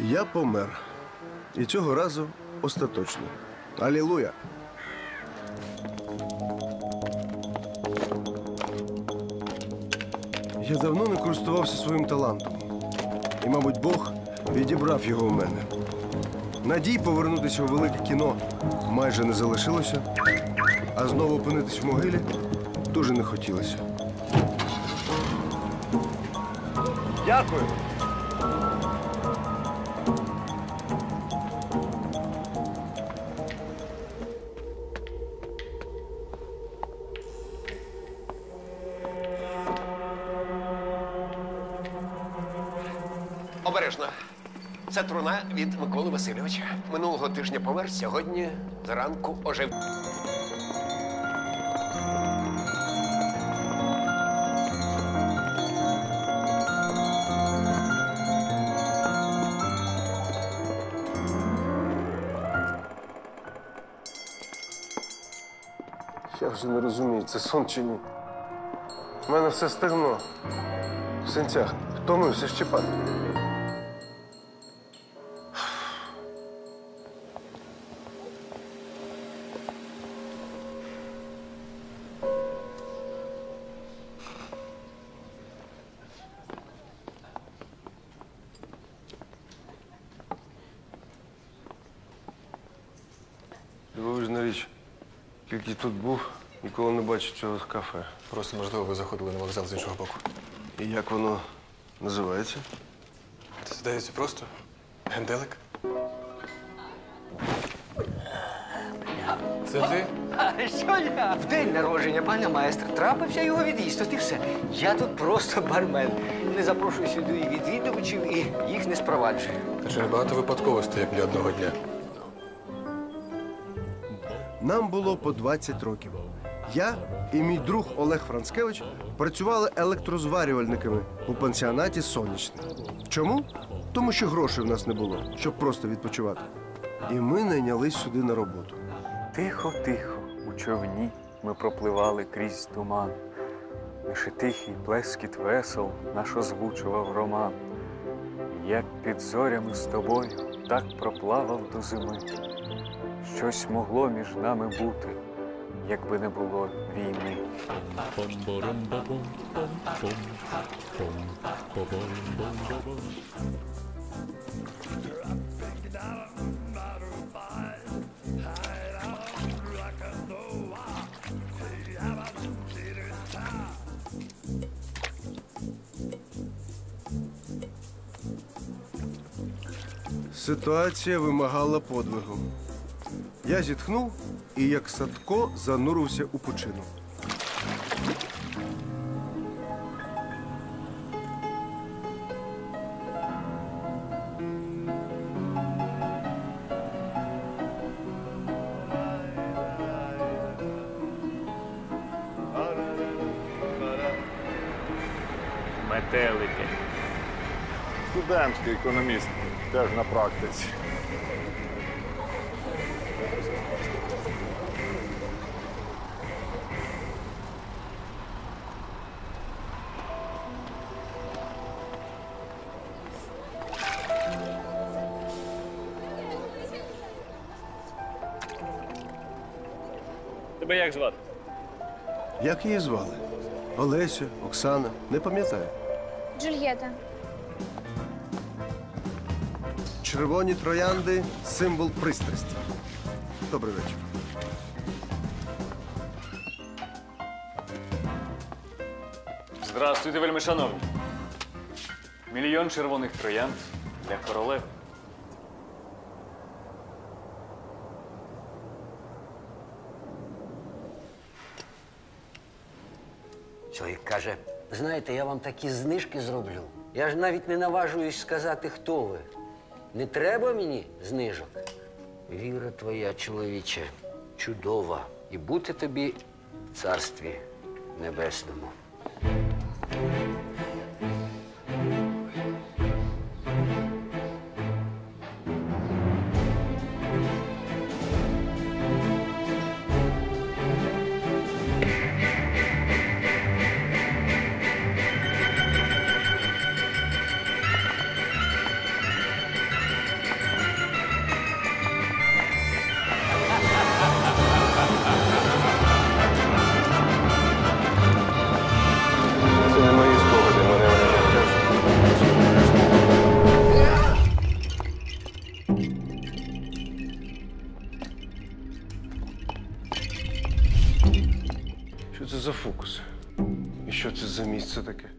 Я помер. І цього разу остаточно. Алілуя! Я давно не користувався своїм талантом. І, мабуть, Бог відібрав його у мене. Надій повернутися у велике кіно майже не залишилося, а знову опинитись в могилі дуже не хотілося. Дякую. Обережно. Це труна від Миколи Васильовича. Минулого тижня помер, сьогодні зранку ожив. Я вже не розумію, це сон чи ні. У мене все стегно. В синцях. Втомився щепати. Тільки тут був, ніколи не бачив цього кафе. Просто, можливо, ви заходили на вокзал з іншого боку. І як воно називається? Це здається просто генделик. Це ти? А що я? В день народження пана майстра трапився його від'їзд, от і все. Я тут просто бармен. Не запрошую сюди і відвідувачів, і їх не спроваджую. Та чи небагато випадковостей, як для одного дня? Нам було по 20 років. Я і мій друг Олег Францкевич працювали електрозварювальниками у пансіонаті Сонячне. Чому? Тому що грошей в нас не було, щоб просто відпочивати. І ми найнялись сюди на роботу. Тихо, тихо, у човні ми пропливали крізь туман. Лише тихий плескіт весел наш озвучував роман. Як під зорями з тобою так проплавав до зими. Щось могло між нами бути, якби не було війни. Ситуація вимагала подвигу. Я зітхнув і, як Садко, занурився у пучину. Метелики. Студентський економіст, теж на практиці. Тебе як звати? Як її звали? Олеся, Оксана, не пам'ятаю. Джульєта. Червоні троянди символ пристрасті. Добрий вечір. Здравствуйте, вельми шановні. Мільйон червоних троянд для королеви. Чоловік каже: знаєте, я вам такі знижки зроблю. Я ж навіть не наважуюсь сказати, хто ви. Не треба мені знижок. Віра твоя, чоловіче, чудова. І бути тобі в царстві небесному. Що це за фокус? І що це за місце таке?